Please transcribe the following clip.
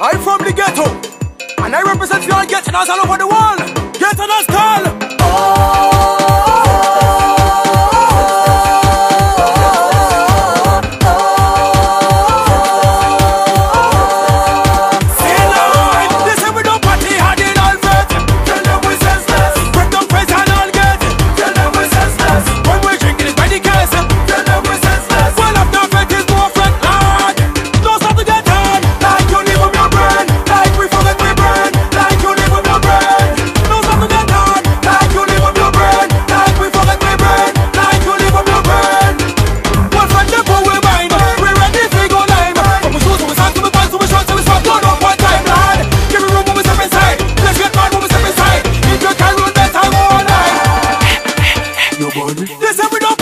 I'm from the ghetto, and I represent your ghetto all over the world. Ghetto call. Oh. bun. They say we don't